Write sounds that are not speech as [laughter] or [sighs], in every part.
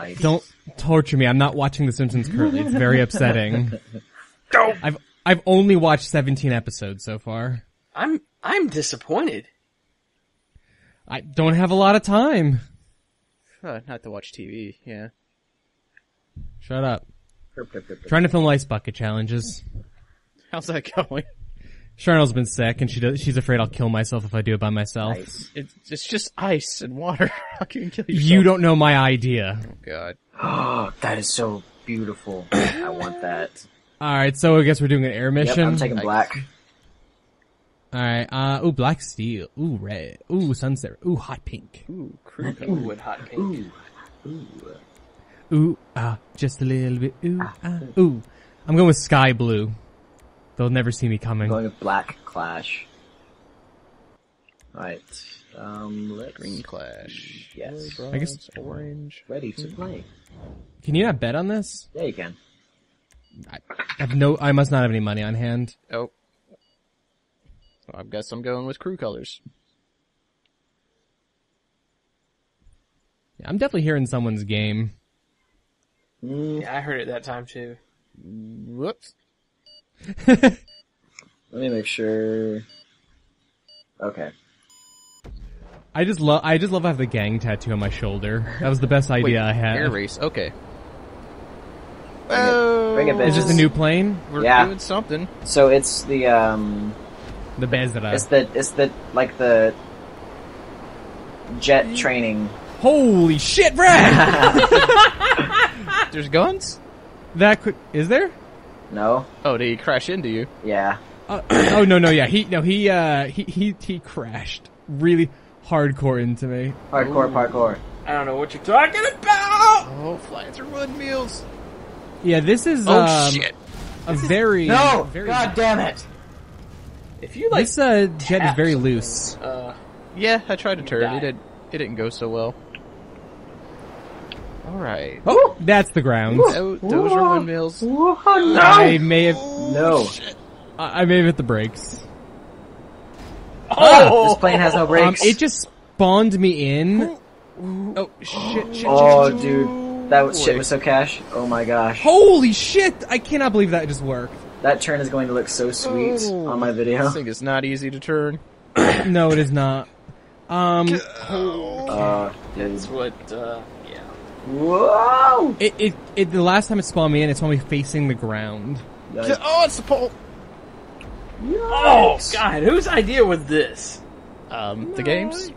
Nice. Don't torture me. I'm not watching The Simpsons currently. It's very [laughs] upsetting. I've I've only watched 17 episodes so far. I'm I'm disappointed. I don't have a lot of time. Uh, not to watch TV, yeah. Shut up. Trying to film ice bucket challenges. How's that [laughs] going? Charnel's been sick, and she does, she's afraid I'll kill myself if I do it by myself. Nice. It's, it's just ice and water. [laughs] How can you kill yourself? You don't know my idea. Oh god. Oh, that is so beautiful. [clears throat] I want that. All right, so I guess we're doing an air mission. Yep, mission. I'm taking black. All right. Uh, ooh, black steel. Ooh, red. Ooh, sunset. Ooh, hot pink. Ooh, crew Ooh, with hot pink. Ooh, ooh. Ooh, ah, just a little bit. Ooh, ah, ooh. I'm going with sky blue. They'll never see me coming. I'm Going with black clash. Alright. Um, let's Green clash. Yes. I guess- orange. Ready to play. Can you not bet on this? Yeah, you can. I have no. I must not have any money on hand. Oh. Well, I guess I'm going with crew colors. Yeah, I'm definitely hearing someone's game. Mm, Yeah, I heard it that time too. Whoops. Let me make sure. Okay. I just love. I just love I have the gang tattoo on my shoulder. That was the best Wait, idea I had. Air race. Okay. Bring it, bring it, Oh, Is this a new plane? We're Yeah. doing something. So it's the, um, The Besra. it's the, it's the, like the jet training. Holy shit, Brad! [laughs] [laughs] There's guns? that could. Is there? No? Oh, did he crash into you? Yeah. Uh, [clears throat] oh no no yeah he no he uh he he he crashed really hardcore into me. Hardcore parkour. I don't know what you're talking about. Oh, flying through windmills. Yeah, this is Oh um, shit. a very No! very God damn it! If you like, this uh jet is very loose. Uh, Yeah, I tried to turn. It did. It didn't go so well. All right. Oh! That's the ground. Oh, those are windmills. no! I may have No. I I may have hit the brakes. oh, This plane has no Um, brakes. it just spawned me in. Oh shit! shit oh, shit, shit. dude. That was, shit was so cash. Oh my gosh. Holy shit! I cannot believe that just worked. That turn is going to look so sweet on my video. This thing is not easy to turn. [coughs] No, it is not. Um, [coughs] Uh, dude. that's what. Uh, yeah. Whoa! it, it it the last time it spawned me in, it spawned me facing the ground. Yikes. Oh, it's the pole. Oh God, whose idea was this? Um, the games.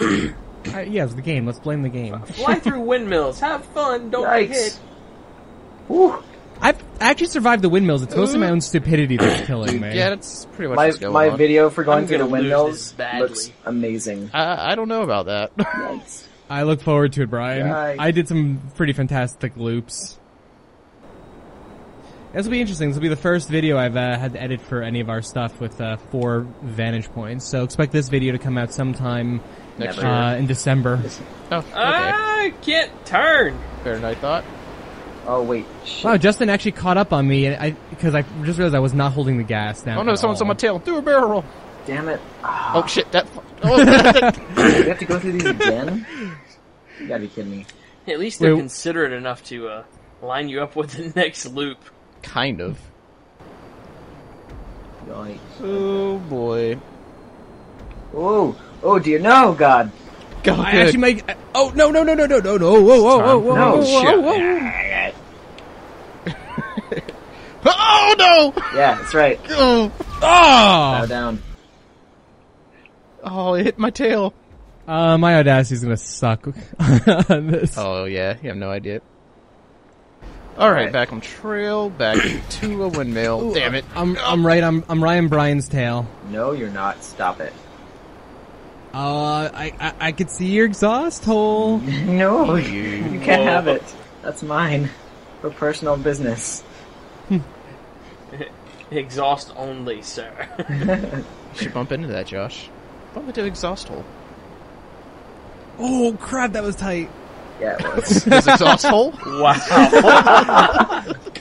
[clears throat] Uh, yeah, it's the game. Let's blame the game. [laughs] Fly through windmills, have fun, don't get hit. Whew. I've actually survived the windmills. It's mostly my own stupidity that's killing me. Yeah, that's pretty much My what's going my on. video for going I'm through the gonna windmills this looks amazing. I, I don't know about that. [laughs] Yikes. I look forward to it, Brian. Yikes. I did some pretty fantastic loops. This will be interesting. This will be the first video I've uh, had to edit for any of our stuff with uh, four vantage points. So expect this video to come out sometime Next year. uh, in December. oh, okay. I can't turn. Better than I thought. Oh wait. Shit. Wow, Justin actually caught up on me, and I because I just realized I was not holding the gas down. Oh no, at someone's on my tail. Do a barrel roll. Damn it. Oh shit, that. Fu- Oh, [laughs] we have to go through these again? You gotta be kidding me. At least they're Wait. considerate enough to uh, line you up with the [laughs] next loop. kind of. Yikes. Oh boy. Oh, oh dear, no, God. Go I good. actually make. Oh no no no no no no no! Whoa whoa whoa whoa No, whoa shit. whoa whoa! [laughs] Oh no! Yeah, that's right. Oh, Bow Oh! down. Oh, it hit my tail. Uh, my audacity's gonna suck [laughs] on this. Oh yeah, you have no idea. All right, Alright. back on trail, back [coughs] to a windmill. Damn it! I'm I'm right. I'm I'm Ryan Bryan's tail. No, you're not. Stop it. Uh, I I, I could see your exhaust hole. [laughs] No, you can't have it. That's mine. For personal business. [laughs] Exhaust only, sir. You should bump into that, Josh. Bump into exhaust hole. Oh crap, that was tight. Yeah, it [laughs] was. His exhaust hole? wow. [laughs]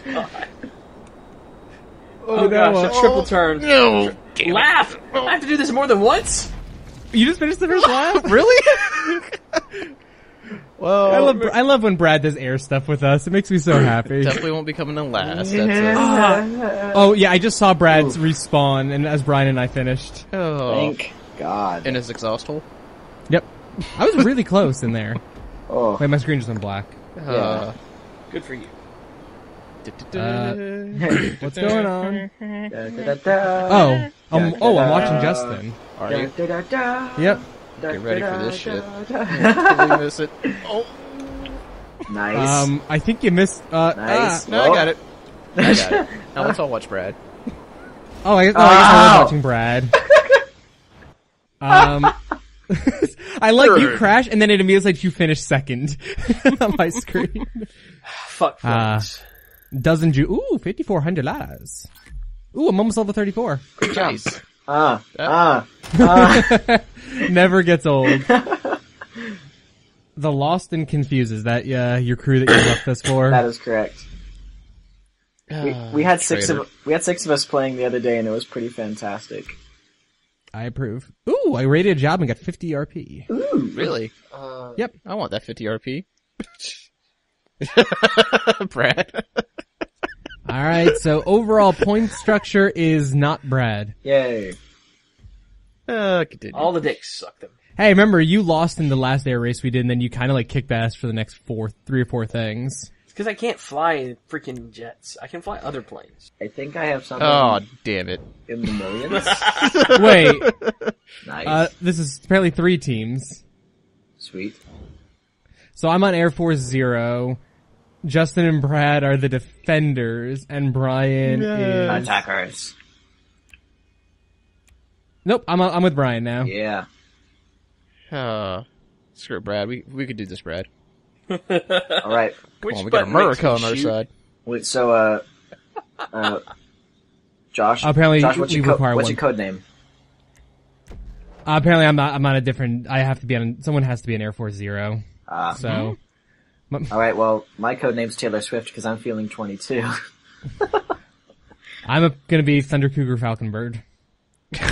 oh, oh gosh, a triple turn. No. Damn it. Laugh! I have to do this more than once? You just finished the first lap. [laughs] Really? Well, I love I love when Brad does air stuff with us. It makes me so happy. definitely won't be coming in last. That's it. Oh yeah, I just saw Brad's respawn, and as Brian and I finished. Oh, Thank God. in his exhaust hole. Yep, I was really close in there. [laughs] Oh, Wait, my screen just went black. Uh, Good for you. [laughs] What's going on? Oh, um, oh, I'm watching Justin. Are you? Yep. Get ready for this da, shit. da. Totally miss it. Oh. Nice. Um, I think you missed. Uh, Nice. ah. No, I got it. I got it. [laughs] Now let's all watch Brad. Oh, I, oh, I guess I was watching Brad. Um, [laughs] I like you crash, and then it immediately lets you finish second [laughs] on my screen. Fuck Ah. friends. Dozen Jew. Ooh, fifty four hundred dollars. Ooh, I'm almost level thirty four. Nice. Ah, ah, ah. [laughs] Never gets old. the Lost and Confuses that uh, your crew that you left us for. that is correct. We, we had six of we had six of us playing the other day, and it was pretty fantastic. I approve. Ooh, I rated a job and got fifty RP. Ooh, really? Uh, Yep. I want that 50 RP. [laughs] Brad. All right. So overall point structure is not Brad. Yay! Uh, continue. All the dicks suck them. Hey, remember you lost in the last air race we did, and then you kind of like kicked ass for the next four, three or four things. It's because I can't fly freaking jets. I can fly other planes. I think I have something Oh, damn it. in the millions. [laughs] Wait, nice, uh, this is apparently three teams. sweet. So I'm on Air Force Zero. Justin and Brad are the defenders, and Brian is. Attackers. Nope, I'm I'm with Brian now. Yeah. Uh, screw it, Brad. We, we could do this, Brad. All right. [laughs] Which Come on, we got button makes America on our shoot? side. Wait, so uh, uh, Josh. Apparently Josh, what's we your, co- require what's one. your code name? Uh, apparently, I'm not. I'm on a different. I have to be on. Someone has to be an Air Force Zero. Ah. So All right. Well, my code name's Taylor Swift because I'm feeling 22. [laughs] I'm a, gonna be Thunder Cougar Falcon Bird. [laughs]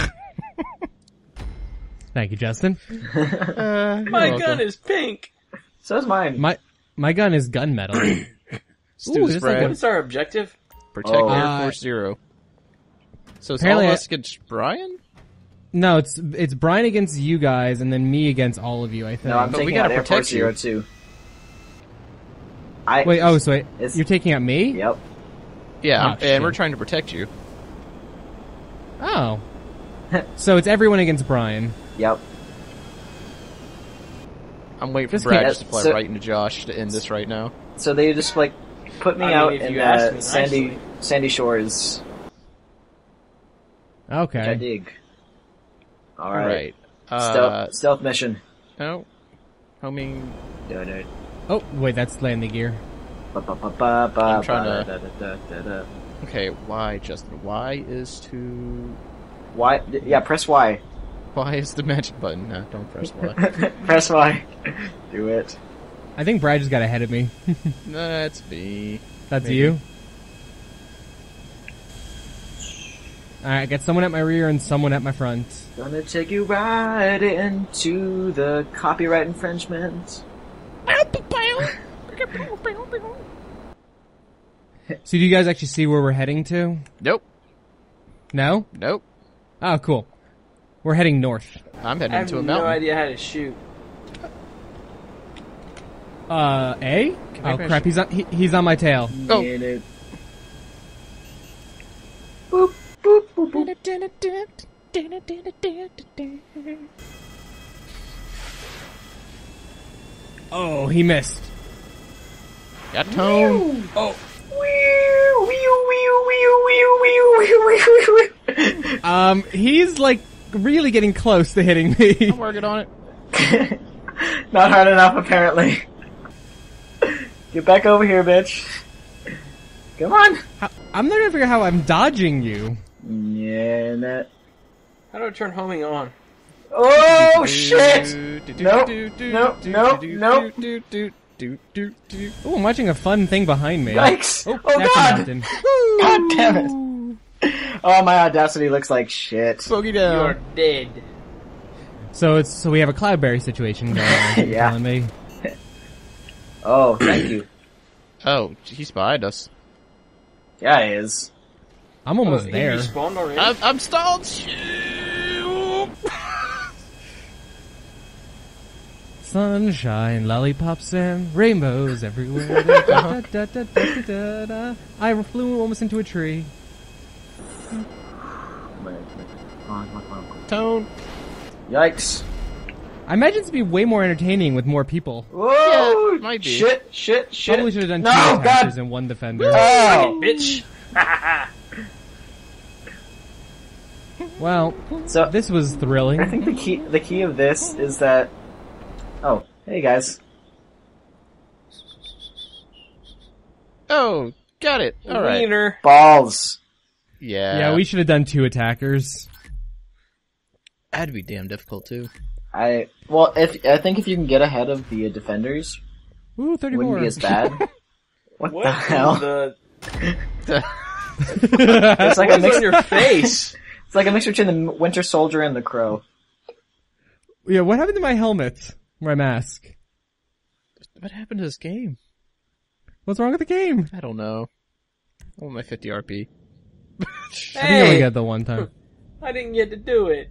Thank you, Justin. Uh, My you're gun is pink. So is mine. My my gun is gunmetal. Let's [coughs] Ooh, this, this is like Brad. What's our objective? Protect Oh. Air Uh, Force Zero. So it's apparently all I- of us against Brian? no, it's it's Brian against you guys, and then me against all of you. I think. no, I'm But we taking gotta out Air protect Force you. Zero too. I Wait. Oh, so wait, It's- you're taking out me? Yep. Yeah, Oh, I'm- and we're trying to protect you. Oh. [laughs] so it's everyone against Brian. Yep. I'm waiting for Just Brad to fly so- right into Josh to end this right now. So they just like put me I out if in you ask uh, me sandy nicely. sandy shores, which I Okay. dig. All All right. right. Uh, Stealth, stealth mission. no. Homing. Da, da, Oh, wait, that's landing gear. ba, ba, ba, ba, ba, I'm trying to- da, da, da, da, da. Okay, Y, Justin. Y is to. Y. Yeah, press Y. Y is the magic button. No, don't press Y. [laughs] press Y. Do it. I think Brad just got ahead of me. [laughs] That's me. That's Maybe. you. All right, I got someone at my rear and someone at my front. Gonna take you right into the copyright infringement. So, do you guys actually see where we're heading to? Nope. No? Nope. Oh, cool. We're heading north. I'm heading to a mountain. no idea how to shoot. Uh, A? Can Oh, crap. He's on, he, he's on my tail. Oh. Boop, boop, boop, boop. Oh, he missed. Got tone. Oh. Um, he's like really getting close to hitting me. [laughs] I'm working on it. [laughs] Not hard enough, apparently. Get back over here, bitch. Come on. How- I'm not gonna figure out how I'm dodging you. Yeah, that. How do I turn homing on? Oh shit! Nope, Nope. nope, nope, nope. Oh, I'm watching a fun thing behind me. Yikes! Oh, Oh, that's a god! mountain. God damn it! [laughs] Oh, my audacity looks like shit. Bogey You're dead. So it's so we have a cloudberry situation going on. [laughs] Yeah. telling me. [laughs] Oh, thank you. [coughs] Oh, he's behind us. Yeah, he is. I'm almost Oh, he there. respawned already? I'm, I'm stalled. Sunshine, lollipops, and rainbows everywhere. Da, da, da. I flew almost into a tree. Tone. Yikes. I imagine it to be way more entertaining with more people. Whoa! Yeah, might be. Shit, shit, shit. Probably should have done two no, attackers God. and one defender. Oh. Bitch. [laughs] Well, So this was thrilling. I think the key the key of this is that. Oh, hey guys. Oh, got it. All right. Wiener. Balls. Yeah. Yeah, we should have done two attackers. That'd be damn difficult too. I well, if I think if you can get ahead of the defenders, Ooh, it 34. wouldn't be as bad. [laughs] what, What the hell? the [laughs] [laughs] It's like a mix. on your face? It's like a mixture between the Winter Soldier and the Crow. yeah, what happened to my helmet? My mask? What happened to this game? What's wrong with the game? I don't know. I want my 50 RP. [laughs] I think I only got the one time. [laughs] I didn't get to do it.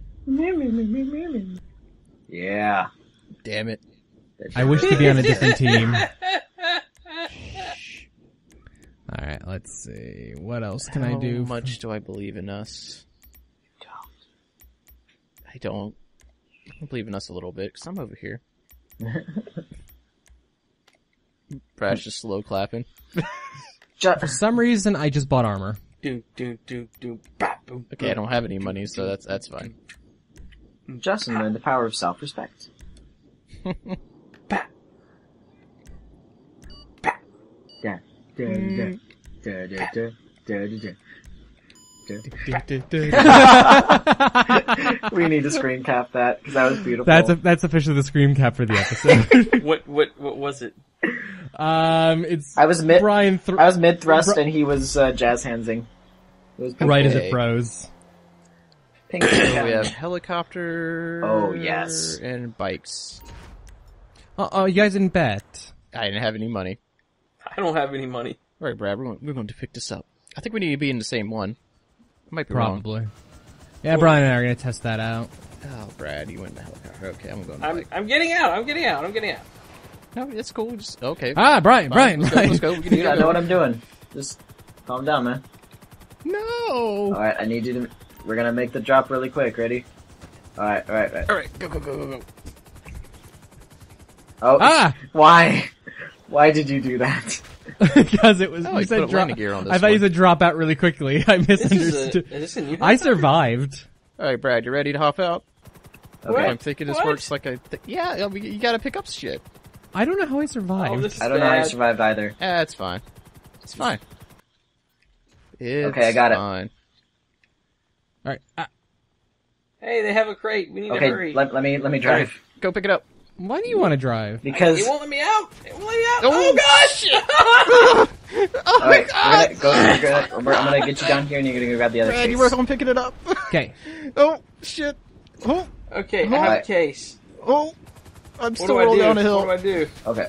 Yeah. Damn it. I wish to be on a different team. [laughs] Alright, let's see. What else can I do? How much do I believe in us? I don't. I don't believe in us a little bit because I'm over here. Brad's just slow clapping. For some reason, I just bought armor. Do do do do. Bap, boom, Okay, I don't have any money, so that's that's fine. Justin learned the power of self-respect. [laughs] Bap. Yeah. Da, da, da, da, da, da, da, da. [laughs] we need to screen cap that because that was beautiful. That's a, that's officially the scream cap for the episode. [laughs] What what what was it? um, it's I was mid. Brian thr- I was mid thrust Bro- and he was uh, jazz handsing. It was right as it froze. pink. [coughs] So we have helicopter. Oh, yes. And bikes. Uh oh, you guys didn't bet. I didn't have any money. I don't have any money. All right, Brad, we're going, we're going to pick this up. I think we need to be in the same one. I might be wrong. Probably. Yeah, Brian and I are gonna test that out. Oh, Brad, you went in the helicopter. Okay, I'm going. To I'm. I'm getting out. I'm getting out. I'm getting out. No, that's cool. Just okay. Ah, Brian, Fine, Brian, let's go. Brian. Let's go. We can [laughs] Yeah, I do know what. I'm doing. Just calm down, man. No. All right, I need you to. We're gonna make the drop really quick. Ready? All right, all right, all right. All right, go, go, go, go, go. Oh, Ah, [laughs] why? Why did you do that? [laughs] because it was. Oh, you you said drop. gear on this I thought you one. said drop out really quickly. [laughs] I This is a, misunderstood. is a new? I survived. All right, Brad, you ready to hop out? Okay. I'm thinking this What? works like a. Th- yeah, I mean, you gotta pick up shit. I don't know how I Oh, survived. this is I don't know how you bad. survived either. Ah, it's fine. It's fine. It's Okay, I got it. fine. All right. Ah, Hey, they have a crate. We need to hurry. let, let me let me All right, drive go pick it up. why do you want to drive? because It won't let me out. It won't let me out. Oh, Oh, gosh! [laughs] Oh all right, we're gonna go. We're gonna, we're, I'm gonna get you down here, and you're gonna go grab the other Brad, case. you work on picking it up. [laughs] Okay. oh shit. Oh, okay, I have a case. oh. I'm What still do I rolling do? down a What hill. do I do? Okay.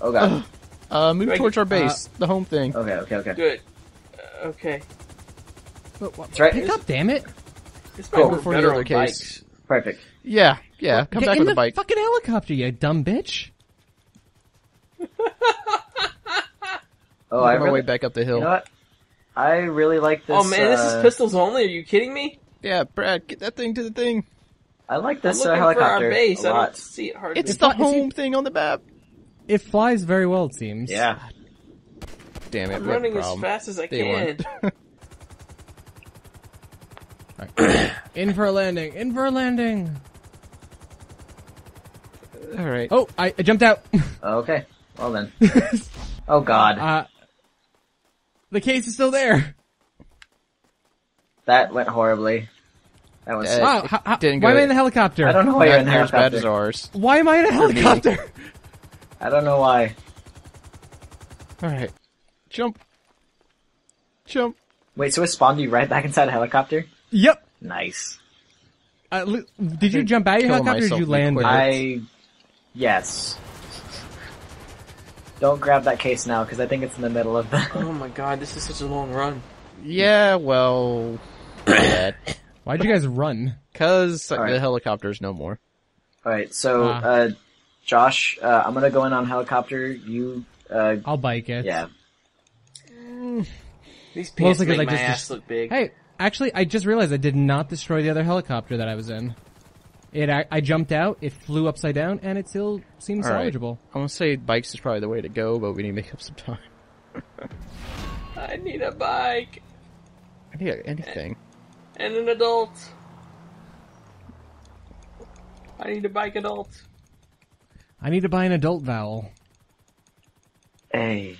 Oh god. Uh, move towards our base, the home thing. Okay. Okay. Okay. Good. Uh, okay. That's right. Pick up, damn it. This Cool. might work Before the other case. bikes. Perfect. Yeah, yeah. Come Get back in with the a bike. fucking helicopter, you dumb bitch. Oh, I'm I on my really, way back up the hill. You know what? I really like this. oh man, this uh, is pistols only. Are you kidding me? Yeah, Brad, get that thing to the thing. I like I'm this uh, looking for helicopter our base. a I lot. don't see it hard. It's the home it- thing on the map. It flies very well, it seems. Yeah. Damn it, I'm we have running as fast as I Day can. [laughs] one. In for a landing. In for a landing. All right. Oh, I, I jumped out. [laughs] Okay. Well then. [laughs] oh god. uh, the case is still there. that went horribly. That was. Uh, Wow, how, how, didn't why go- am I in the helicopter? I don't know why you're Not in the near as bad as helicopter. ours. Why am I in a helicopter? I don't know why. All right. Jump. Jump. Wait, so it spawned you right back inside a helicopter? yep. Nice. Uh, li- did you jump out of your helicopter or did you land quick. I. Yes. Don't grab that case now because I think it's in the middle of the. [laughs] Oh my god, this is such a long run. Yeah, well. [coughs] Why'd you guys run? Cause Alright. the helicopter's no more. All right, so Ah. uh, Josh, uh, I'm gonna go in on helicopter. You, uh, I'll bike it. yeah. [laughs] These Mostly pants 'cause make I my just- ass look big. Hey, actually, I just realized I did not destroy the other helicopter that I was in. It, I, I jumped out, it flew upside down, and it still seems All right. salvageable. I'm gonna say bikes is probably the way to go, but we need to make up some time. [laughs] I need a bike I need anything. and an adult. I need a bike adult. I need to buy an adult vowel. Hey,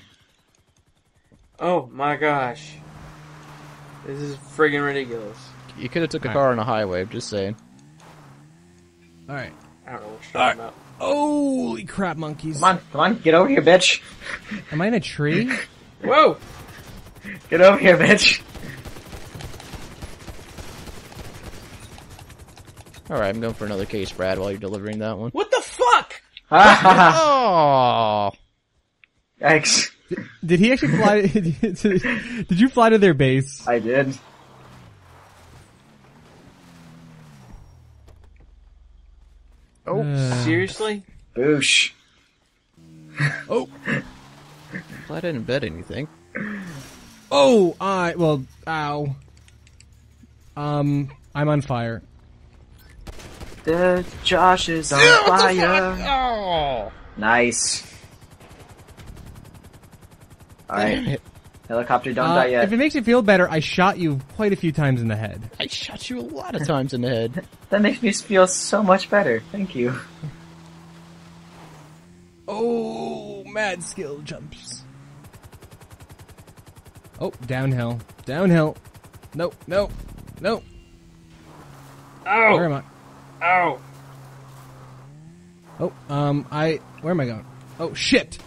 Oh my gosh. This is friggin' ridiculous. You could have took a Alright. car on a highway. I'm just saying. All right. I don't know what you're talking about. Holy crap, monkeys! come on, come on, get over here, bitch. Am I in a tree? [laughs] Whoa! Get over here, bitch. All right, I'm going for another case, Brad. While you're delivering that one. What the fuck? Ha ha ha. [laughs] Oh, Yikes. Did he actually fly? [laughs] to, did you fly to their base? I did. oh, Uh, Seriously? Boosh. [laughs] oh, I didn't bet anything. oh! I well, ow. Um, I'm on fire. The Josh is on fire. Oh, Nice. Alright, helicopter, don't Uh, die yet. if it makes you feel better, I shot you quite a few times in the head. I shot you a lot of times in the head. [laughs] That makes me feel so much better. Thank you. Oh, mad skill jumps. Oh, downhill, downhill. No, no, no. Where am Ow! I? Ow! Oh, um, I. Where am I going? Oh shit!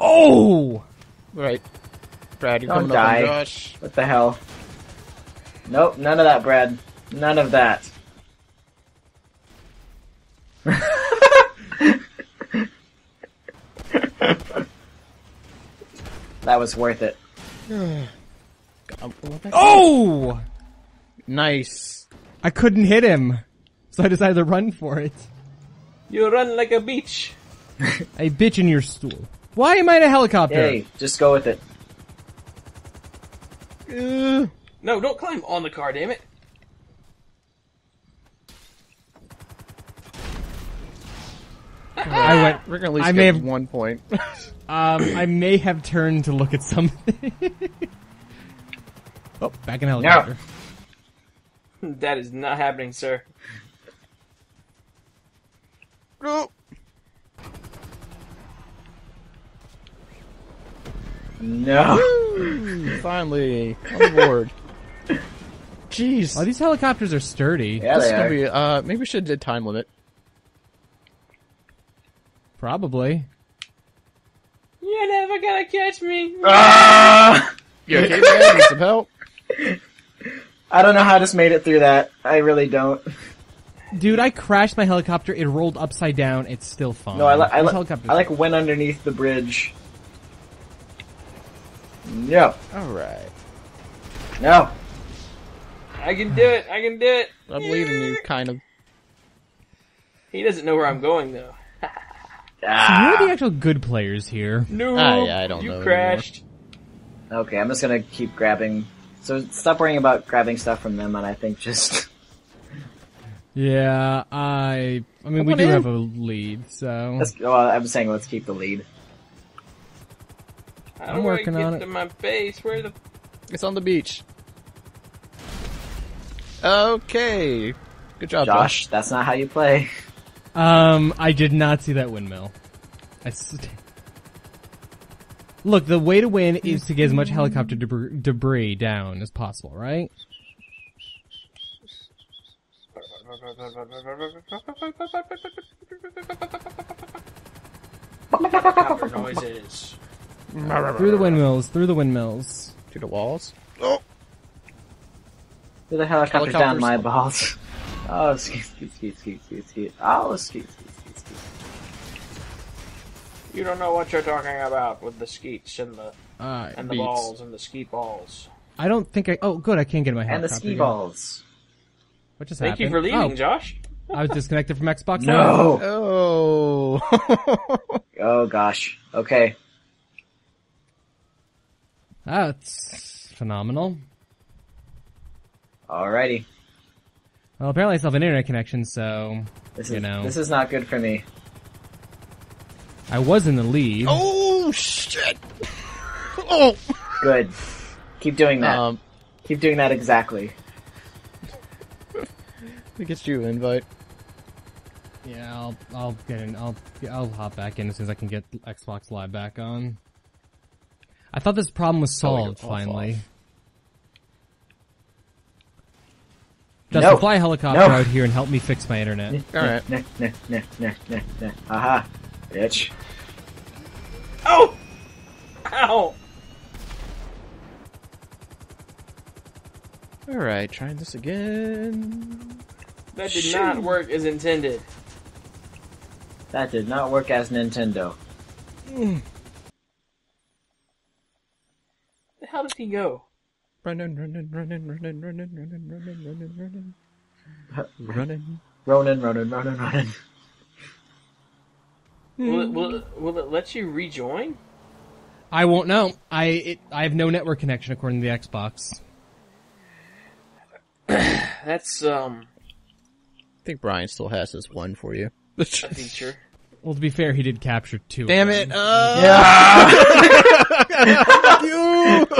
Oh! Right, Brad, you're Don't coming up die. on Josh. What the hell? Nope, none of that, Brad. None of that. [laughs] that was worth it. [sighs] Oh! nice. I couldn't hit him, so I decided to run for it. You run like a bitch. [laughs] A bitch in your stool. Why am I in a helicopter? Hey, just go with it. Uh, No, don't climb on the car, damn it. I went. we're gonna at least I may have- one point. [laughs] Um, I may have turned to look at something. [laughs] oh, back in helicopter. That is not happening, sir. oh, No. [laughs] finally on board. Jeez, Oh, these helicopters are sturdy. Yeah, this is they gonna are. be. Uh, maybe we should do time limit. Probably. You're never gonna catch me. Ah! You [laughs] okay, Brad? Need some help? I don't know how I just made it through that. I really don't. Dude, I crashed my helicopter. It rolled upside down. It's still fine. No, I, li- I, These li- I like went underneath the bridge. No. All right, No. I can do it. I can do it. I'm leaving you, kind of. He doesn't know where I'm going though. [laughs] Ah. You're the actual good players here. No, I- I don't you know crashed. Okay, I'm just gonna keep grabbing. So stop worrying about grabbing stuff from them, and I think just [laughs] Yeah, I. I mean, we do in. have a lead, so. let's. Well, I'm saying let's keep the lead. How I'm working on it. to my base? Where the? It's on the beach. Okay, good job, Josh, that's not how you play. Um, I did not see that windmill. I s- Look, the way to win is to get as much helicopter debris, debris down as possible, right? Helicopter noises. Through the windmills, through the windmills. To the walls. Through the helicopters down my balls. [laughs] Oh, skeet, skeet, skeet, skeet, skeet, skeet. Oh, skeet, skeet, skeet, skeet. You don't know what you're talking about with the skeets and the Uh, and the Beats. balls and the skeet balls. I don't think I. Oh, good. I can't get my hand. And the helicopter ski balls. What just happened? Thank you for leaving, Oh, Josh. I was disconnected from Xbox. Live. [laughs] No! Oh. [laughs] Oh gosh. Okay. That's phenomenal. Alrighty. Well, apparently I still have an internet connection, so This You know. this is not good for me. I was in the lead. oh shit. Oh. Good. Keep doing that. Um. Keep doing that exactly. It gets you an invite. Yeah, I'll I'll get in. I'll I'll hop back in as soon as I can get Xbox Live back on. I thought this problem was Oh, solved off, finally. off. Justin, No. fly a helicopter No. out here and help me fix my internet. All right. Nah, nah, nah, nah, nah, nah. Aha. Bitch. Oh! Ow! All right. Trying this again. That did not work as intended. That did not work as Nintendo. Where the hell did he go? Running, running, running, running, running, running, running, running, running. Running. Ronin, Ronin, Ronin, Ronin. Will it, will it, will it let you rejoin? I won't know. I it, I have no network connection according to the Xbox. [clears throat] That's um I think Brian still has this one for you. a feature. Well, to be fair, he did capture two. of Damn them. it! Uh, [laughs]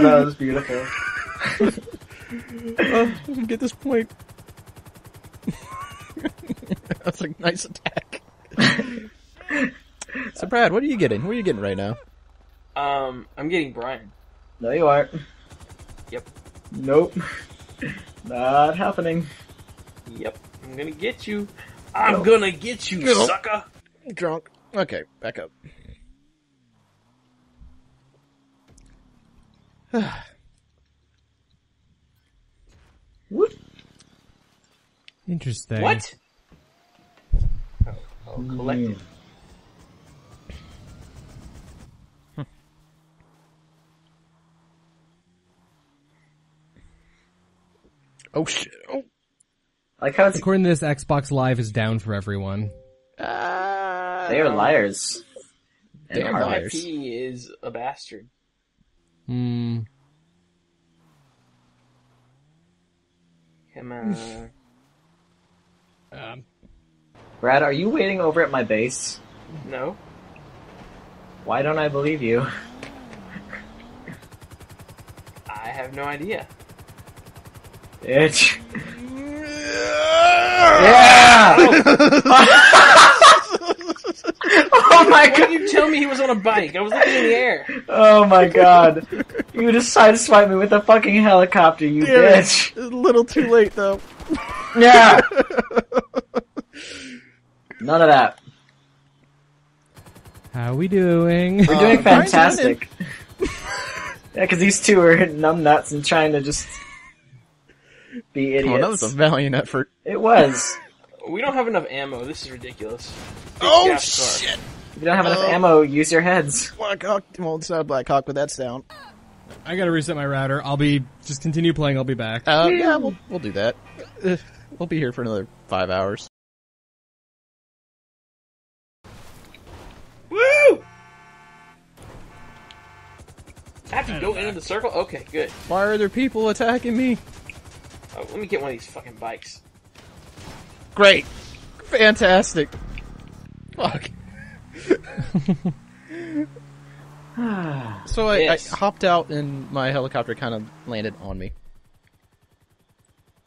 [laughs] Oh, that was beautiful. get this point. [laughs] That's a nice attack. [laughs] so, Brad, what are you getting? What are you getting right now? Um, I'm getting Brian. No, you aren't. Yep. Nope. Not happening. Yep. I'm gonna get you. I'm gonna get you, No. sucker. Drunk. Okay, back up. Whoop. Interesting. What? Oh, oh collected. Mm. Oh shit! Oh. Like how it's According to this, Xbox Live is down for everyone. Ah. they are liars. They are harlots. liars. IP is a bastard. Hmm. Come on. Um, Brad, are you waiting over at my base? no. Why don't I believe you? I have no idea. Bitch. [laughs] Yeah! oh [laughs] my Why god! did you tell me he was on a bike? I was looking in the air. Oh my god! You just sideswiped me with a fucking helicopter, you bitch! A little too late though. Yeah! [laughs] None of that. how we doing? We're doing Uh, fantastic. yeah, because these two are numbnuts and trying to just be Oh, that was a valiant effort. It was. We don't have enough ammo. This is ridiculous. Oh shit! If you don't have enough Oh. ammo, use your heads. [laughs] Black Hawk. Well, it's not Black Hawk, but that's down. I gotta reset my router. I'll be just continue playing. I'll be back. Uh, yeah, we'll we'll do that. [sighs] We'll be here for another five hours. Woo! I have to go into the circle? Okay, good. Why are there people attacking me? Oh, let me get one of these fucking bikes. Great, fantastic. Fuck. So I, Yes. I hopped out and my helicopter kind of landed on me.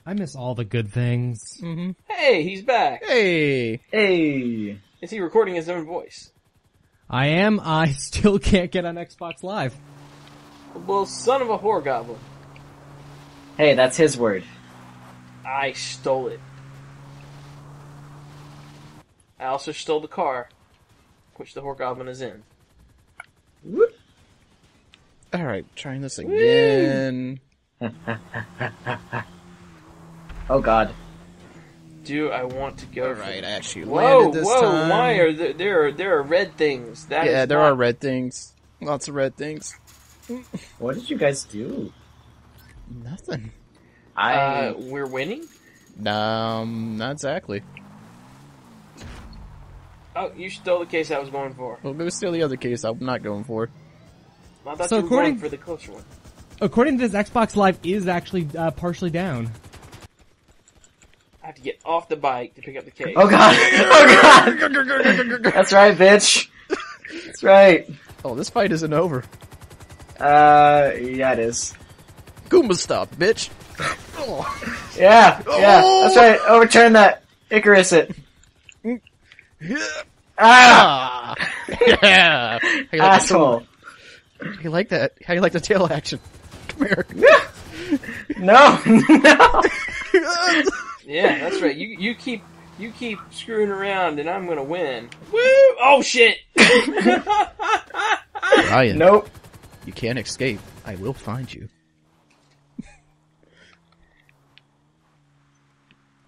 I miss all the good things. Mm-hmm. Hey, he's back. Hey, Hey! Is he recording his own voice? I am. I [laughs] still can't get on Xbox Live. Well, son of a whore goblin. Hey, that's his word. I stole it. I also stole the car, which the whore goblin is in. Whoop. all right, trying this again. [laughs] Oh god. do I want to go? All for? right, I actually Whoa, landed this whoa! time. Why are there, there are there are red things? That yeah, is there not- are red things. Lots of red things. What did you guys do? Nothing. I Uh, we're winning. Um, not exactly. Oh, you stole the case I was going for. Well, it was still the other case I'm not going for. I thought So you were according- going for the closer one. According to this, Xbox Live is actually uh, partially down. I have to get off the bike to pick up the case. oh god, [laughs] oh god. [laughs] That's right, bitch. That's right. Oh, this fight isn't over. Uh, yeah, it is. Goomba stop, bitch. Oh. [laughs] Yeah, yeah, that's right. Overturn that. Icarus it. Ah, Ah, [laughs] yeah. How you like asshole. How you like that? How you like the tail action? Come here. [laughs] No, no. Yeah, that's right. You you keep you keep screwing around, and I'm gonna win. Woo! Oh shit! Ryan, Nope. you can't escape. I will find you.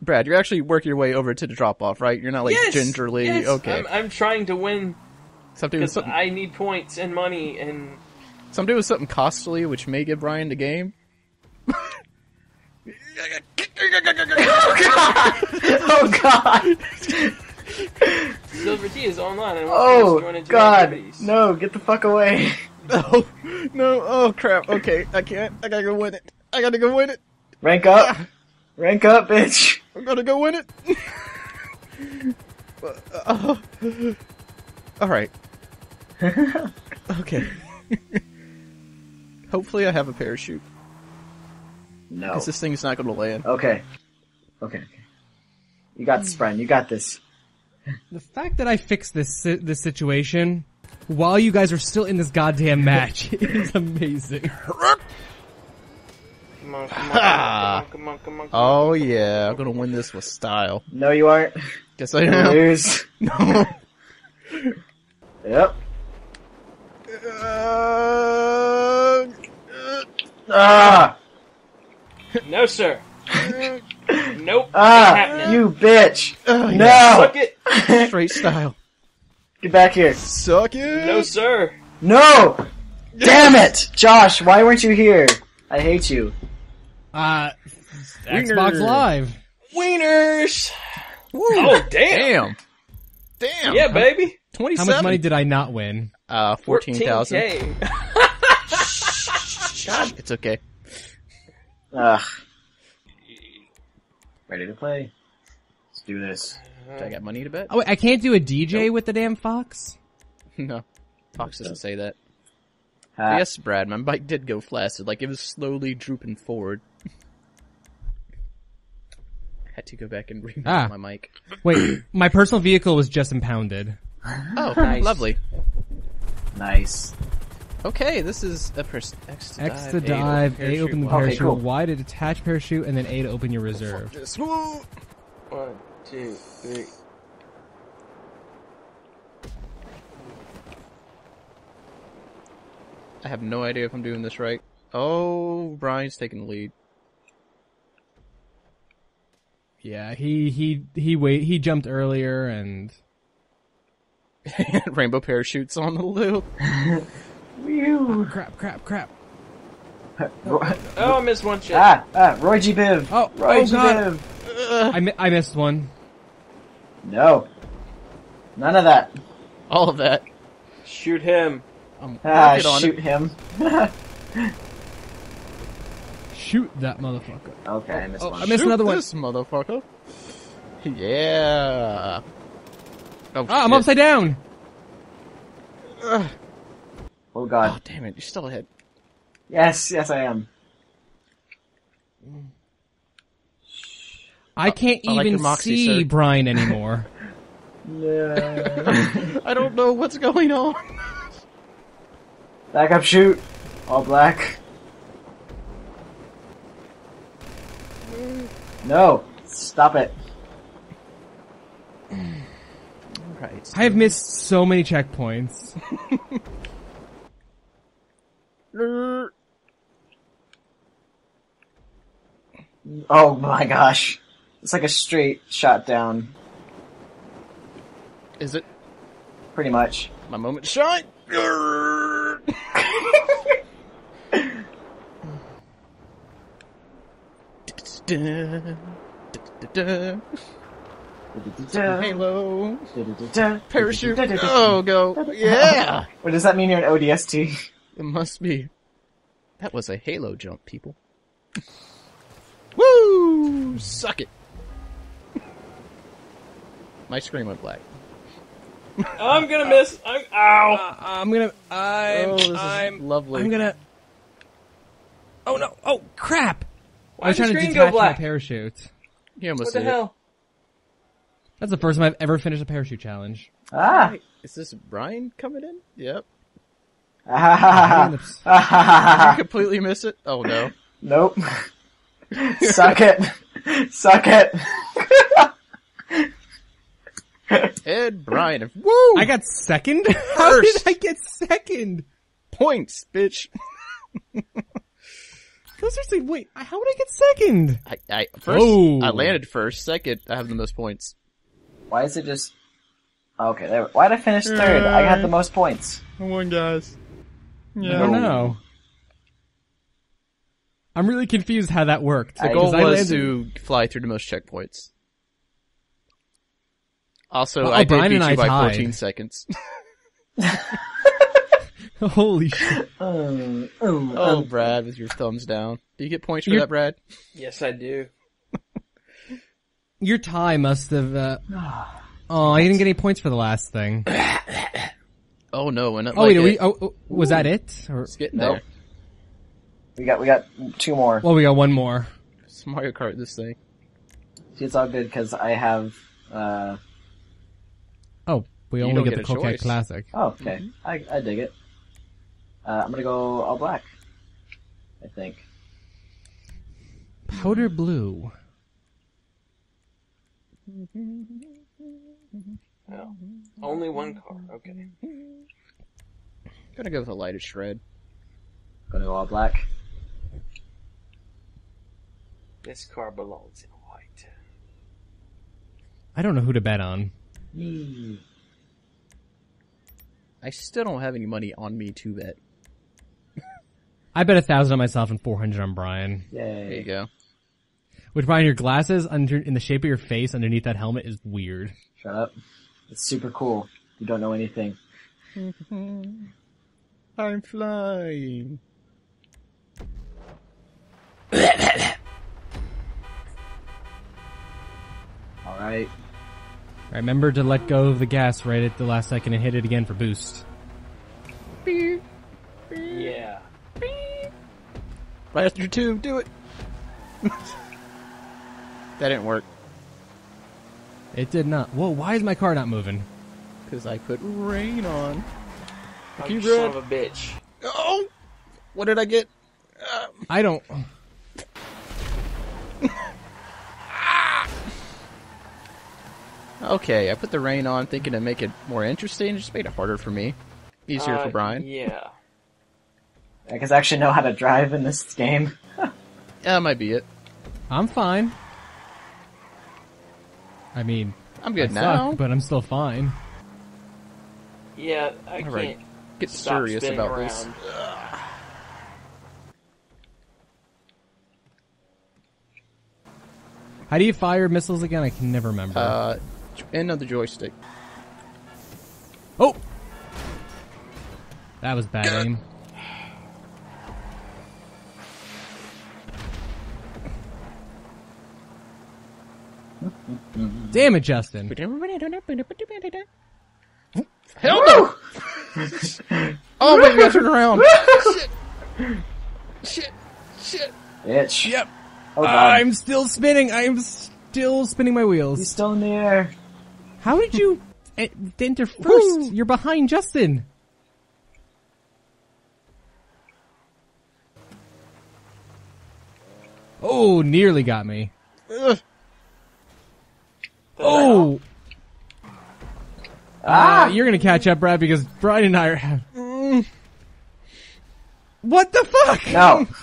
Brad, you're actually working your way over to the drop off, right? You're not like yes, gingerly yes, okay. I'm, I'm trying to win something with something, I need points and money, and something with something costly, which may give Brian the game. [laughs] Oh god. Silver Tea is online. and wants to join Oh god. No, get the fuck away. [laughs] No, no, oh crap. Okay, I can't. I gotta go win it. I gotta go win it. Rank up. [laughs] Rank up, bitch. I'm gonna go win it. Uh, [laughs] all right. [laughs] Okay. [laughs] Hopefully, I have a parachute No. because this thing's not gonna land. Okay. Okay. okay. You got this, Brian. You got this. The fact that I fixed this si- this situation while you guys are still in this goddamn match is amazing. Come on, come on, come on, come on, come on, come on. Oh yeah, I'm gonna win this with style. No, you aren't. Guess I am. Lose. [laughs] No. Yep. Uh, Ah. No, sir. nope. Ah. happening. You bitch. oh, yeah. No. Suck it. Straight style. Get back here. Suck it. No, sir. No. Damn it, Josh. Why weren't you here? I hate you. Uh, Winger. Xbox Live. Wieners. Woo. Oh, damn. Damn. Damn. Yeah, baby. Twenty. How Twenty-seven. much money did I not win? Uh, fourteen thousand. 14K. [laughs] It's okay. Ugh. Ready to play? Let's do this. Do I got money to bet? Oh, wait, I can't do a DJ with the damn Fox. [laughs] No. Fox doesn't say that. Ah, yes, Brad, my bike did go flaccid. Like, it was slowly drooping forward. Had to go back and [laughs] remount Ah. my mic. Wait, [clears throat] my personal vehicle was just impounded. [gasps] Oh, Nice. lovely. Nice. Okay, this is a pers- X to X dive, to A to dive, A parachute. open the Wow. parachute, cool. Y to detach parachute, and then A to open your reserve. This- woo! One, two, three. I have no idea if I'm doing this right. Oh, Brian's taking the lead. Yeah, he he he wait he jumped earlier and [laughs] Rainbow parachutes on the loop. [laughs] Whew. crap crap crap. [laughs] Oh, I missed one shot. ah, ah, Roy G. Biv. Oh, Roy oh G. God. Biv. I mi- I missed one. No. None of that. All of that. Shoot him. I'm Ah, shoot it. him. Shoot that motherfucker. Okay, I missed oh, one. I missed Shoot another one. this motherfucker. Yeah. Oh, Ah, I'm shit. upside down. Oh Oh, god. damn it. You're still ahead. Yes, yes I am. I can't I even your moxie, see sir. Brian anymore. [laughs] No. [laughs] I don't know what's going on. Back up, shoot. All black. No. Stop it. Right. I have missed so many checkpoints. [laughs] Oh my gosh. It's like a straight shot down, Is it pretty much. my moment [laughs] Halo parachute. Oh, go! Yeah. What does that mean you're an ODST? [laughs] It must be. That was a Halo jump, people. [laughs] Woo! Suck it. [laughs] My screen went black. I'm gonna miss. I'm, ow! Uh, I'm gonna. I'm. oh, this is I'm. lovely. I'm gonna. Oh no! Oh crap! I Why was did trying to screen detach go my black? parachute. You almost What the did it. hell? That's the first time I've ever finished a parachute challenge. Ah! Is this Brian coming in? Yep. And Ah. the- Ah. Completely miss it? Oh no. [laughs] Nope. Suck it. Suck it. Ed Brian. Woo! I got second. [laughs] How did I get second? points, bitch. [laughs] No, seriously, wait. How would I get second? I, I first Oh. I landed first. Second, I have the most points. Why is it just? Okay, there. Why'd I finish third? I had the most points. Come on, guys. I don't know. I'm really confused how that worked. The The goal Because I was landed- to fly through the most checkpoints. Also, Well, oh, I did Brian beat and you I by tied. 14 seconds. [laughs] [laughs] [laughs] Holy shit! Oh, oh, oh, Brad, with your thumbs down. Do you get points for You're- that, Brad? Yes, I do. Your tie must have. Uh... [sighs] Oh, I didn't get any points for the last thing. [coughs] Oh no, and Oh wait, are we? Oh, oh, was that it? Or It's getting Nope. there. We got we got two more. well, we got one more. It's Mario Kart this thing. See, it's all good because I have. uh Oh, we You only get, get the a Coquette. Classic. Oh, okay. I I dig it. Uh, I'm gonna go all black. I think. Powder blue. No. Only one car. Okay. Gonna go with a lightest red. Gonna go all black. This car belongs in white. I don't know who to bet on. I still don't have any money on me to bet. I bet a thousand on myself and four hundred on Brian. There you go. Which Brian, your glasses under in the shape of your face underneath that helmet is weird. Shut up. It's super cool. You don't know anything. [laughs] I'm flying. All right. Remember to let go of the gas right at the last second and hit it again for boost. Right after two, do it. [laughs] that didn't work It did not. Whoa, why is my car not moving? because I put rain on. Oh, you, you son of a bitch. Oh, what did I get? I don't. [laughs] Okay, I put the rain on thinking to make it more interesting. It just made it harder for me. Easier Uh, for Brian. Yeah. Because I actually know how to drive in this game. [laughs] Yeah, that might be it. I'm fine. I mean, I'm I good now. suck, but I'm still fine. Yeah, I All can't right. Get stop serious about around. this. How do you fire missiles again? I can never remember. Uh, end of the joystick. oh! That was bad aim. Damn it, Justin. Hell no! [laughs] oh, wait, we gotta turn around. shit. Shit. Shit. Bitch. Yep. Oh god. I'm still spinning. I'm still spinning my wheels. He's still in the air. How did you [laughs] enter first? Woo. You're behind Justin. Oh, nearly got me. Ugh. Oh! Ah! Uh, you're gonna catch up, Brad, because Brian and I are. Mm. What the fuck? No. [laughs]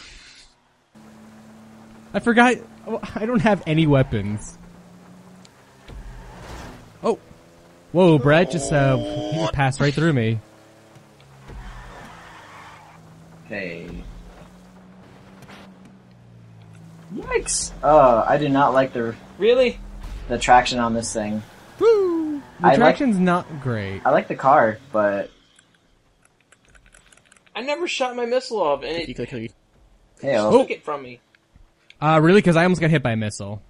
I forgot. I don't have any weapons. Oh. Whoa, Brad just, uh, he just passed right through me. Hey. Yikes! Uh, I do not like the. Really? The traction on this thing. Woo! The I like- traction's not great. I like the car, but I never shot my missile off, and Clicky, it clicky, clicky. hey, took it from me. Uh, really? Because I almost got hit by a missile.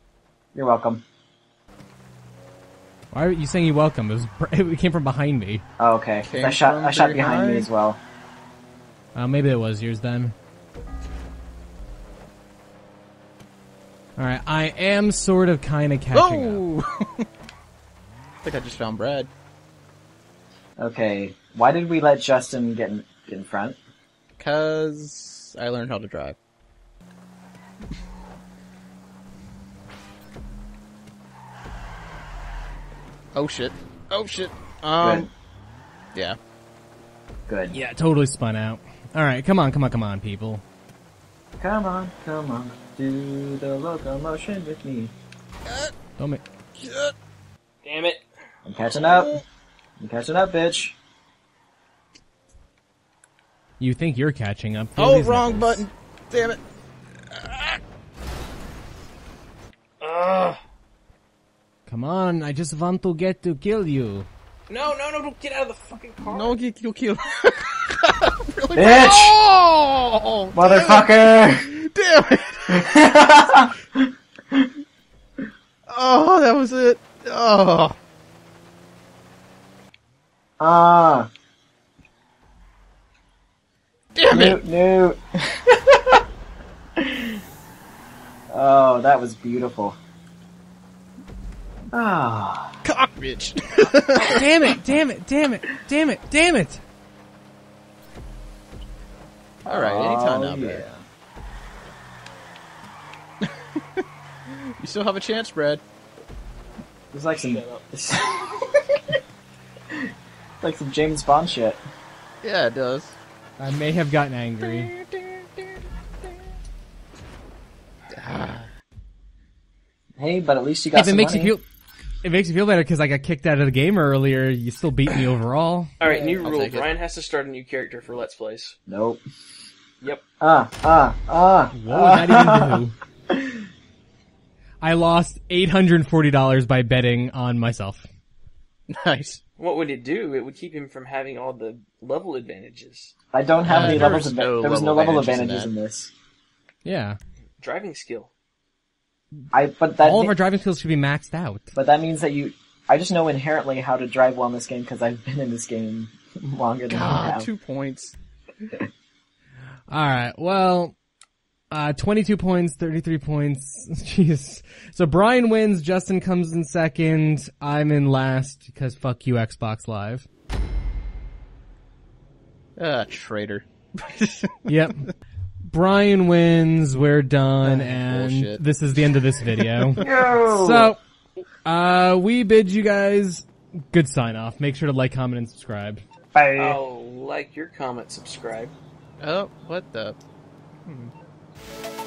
you're welcome. Why are you saying you're welcome? It was [laughs] it came from behind me. Oh, okay. I shot I shot very behind me as well. Uh, maybe it was yours then. All right, I am sort of kind of catching up. Oh! [laughs] I think I just found Brad. Okay, why did we let Justin get in, get in front? Cause I learned how to drive. oh shit. Oh shit. Um, yeah. Good. Yeah, totally spun out. All right, come on, come on, come on, people. Come on, come on, do the locomotion with me. Don't make. Damn it! I'm catching up. I'm catching up, bitch. You think you're catching up? Oh, these wrong nipples. button. Damn it. Ugh. Come on, I just want to get to kill you. No, no, no! Don't get out of the fucking car. No, kill, kill, [laughs] kill. really? Bitch! Oh! Motherfucker! Damn it! [laughs] Oh, that was it. Oh. Ah, Damn it! Newt, Newt. [laughs] oh, that was beautiful. Ah, Cock bitch. [laughs] damn it! Damn it! Damn it! Damn it! Damn it! Alright, anytime oh, now, yeah. Brad. You still have a chance, Brad. It's like some, it's [laughs] like some James Bond shit. Yeah, it does. I may have gotten angry. [sighs] Hey, but at least you got If it makes money. you feel, it makes you feel better because I got kicked out of the game earlier. You still beat me overall. All right, new I'll rule. Ryan has to start a new character for Let's Plays. Nope. Yep. Ah, ah, ah. What would that even do? [laughs] I lost eight hundred and forty dollars by betting on myself. Nice. What would it do? It would keep him from having all the level advantages. I don't have Uh, any there levels. was Of, no there was no level level advantages in advantages in, that. this. Yeah, Driving skill. I but that all of me- our driving skills should be maxed out. but that means that you. I just know inherently how to drive well in this game because I've been in this game [laughs] longer than you God, have. two points. [laughs] All right. Well, uh, 22 points, 33 points. [laughs] Jeez. So Brian wins. Justin comes in second. I'm in last because fuck you, Xbox Live. Ah, traitor. [laughs] Yep. Brian wins. We're done, Ah, and bullshit. this is the end of this video. [laughs] Yo! so, uh, we bid you guys good sign off. Make sure to like, comment, and subscribe. Bye. Oh, like your comment, subscribe. Oh, what the? Thank you.